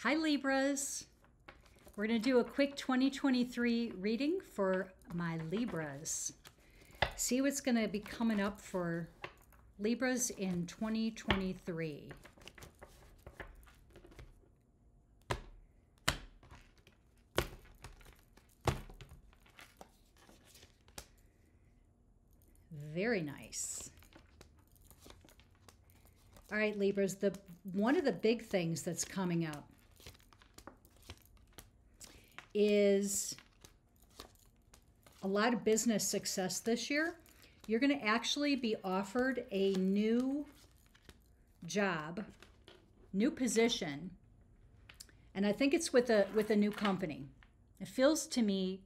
Hi Libras. We're going to do a quick 2023 reading for my Libras. See what's going to be coming up for Libras in 2023. Very nice. All right, Libras, the one of the big things that's coming up is a lot of business success this year. You're going to actually be offered a new job, new position, and I think it's with a with a new company. It feels to me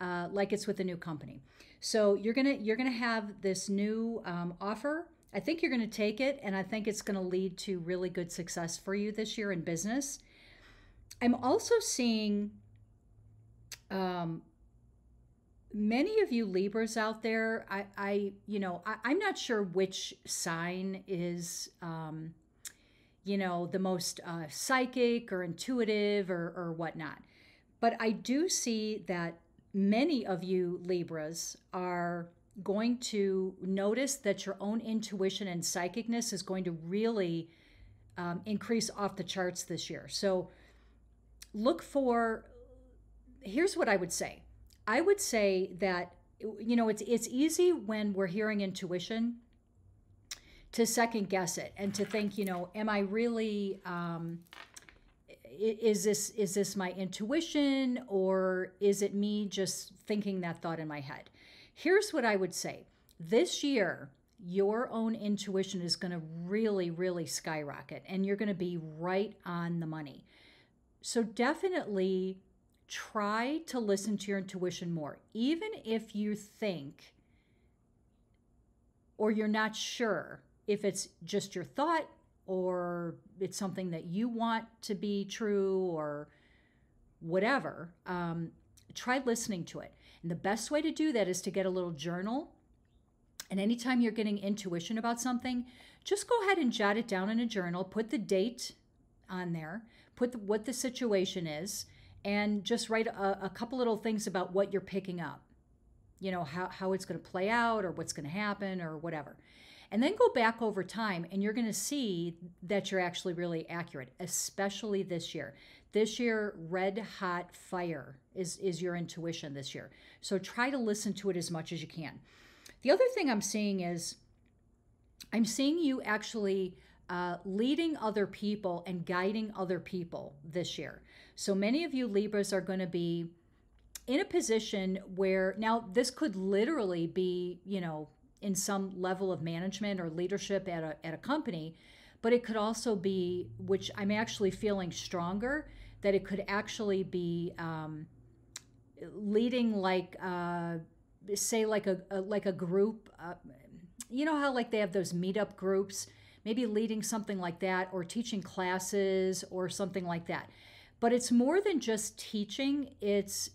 uh, like it's with a new company. So you're gonna you're gonna have this new um, offer I think you're to take it, and I think it's to lead to really good success for you this year in business. I'm also seeing um, many of you Libras out there. I, I you know, I, am not sure which sign is, um, you know, the most uh, psychic or intuitive or, or whatnot. But I do see that many of you Libras are going to notice that your own intuition and psychicness is going to really um, increase off the charts this year. So look for, here's what I would say. I would say that, you know, it's, it's easy when we're hearing intuition to second guess it and to think, you know, am I really, um, is this is this my intuition or is it me just thinking that thought in my head? Here's what I would say. This year, your own intuition is going to really, really skyrocket and you're going to be right on the money. So, definitely try to listen to your intuition more, even if you think or you're not sure if it's just your thought or it's something that you want to be true or whatever. Um, try listening to it. And the best way to do that is to get a little journal. And anytime you're getting intuition about something, just go ahead and jot it down in a journal, put the date on there, put the, what the situation is, and just write a, a couple little things about what you're picking up. You know, how, how it's going to play out or what's going to happen or whatever. And then go back over time and you're going to see that you're actually really accurate, especially this year. This year, red hot fire is, is your intuition this year. So try to listen to it as much as you can. The other thing I'm seeing is I'm seeing you actually uh, leading other people and guiding other people this year. So many of you Libras are going to be in a position where now this could literally be, you know, in some level of management or leadership at a, at a company, but it could also be, which I'm actually feeling stronger, that it could actually be um, leading like, uh, say, like a, a, like a group. Uh, you know how like they have those meetup groups, maybe leading something like that, or teaching classes or something like that. But it's more than just teaching. It's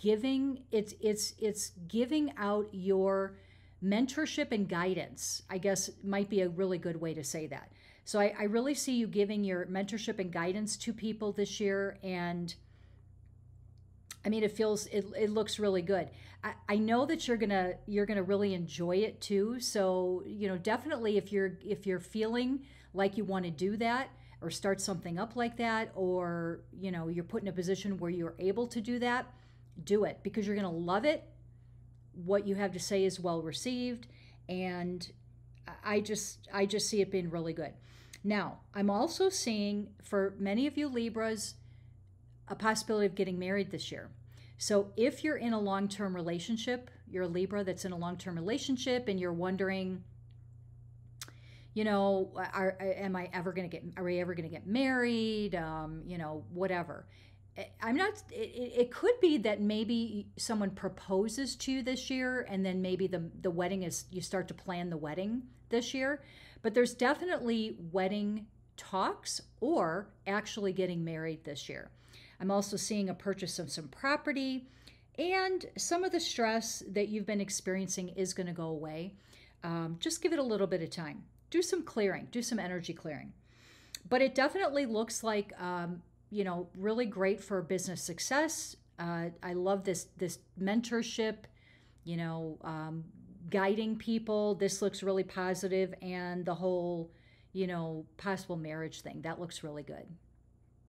giving. It's it's it's giving out your mentorship and guidance, I guess, might be a really good way to say that. So I, I, really see you giving your mentorship and guidance to people this year. And I mean, it feels, it, it looks really good. I, I know that you're to, you're to really enjoy it too. So, you know, definitely if you're, if you're feeling like you want to do that or start something up like that, or, you know, you're put in a position where you're able to do that, do it because you're to love it what you have to say is well received and i just i just see it being really good now i'm also seeing for many of you libras a possibility of getting married this year so if you're in a long-term relationship you're a libra that's in a long-term relationship and you're wondering you know are, am i ever going to get are we ever going to get married um, you know whatever I'm not, it, it could be that maybe someone proposes to you this year and then maybe the, the wedding is, you start to plan the wedding this year. But there's definitely wedding talks or actually getting married this year. I'm also seeing a purchase of some property and some of the stress that you've been experiencing is going to go away. Um, just give it a little bit of time. Do some clearing, do some energy clearing. but it definitely looks like um, you know really great for business success. Uh, I love this this mentorship, you know, um, guiding people. This looks really positive, and the whole you know possible marriage thing that looks really good.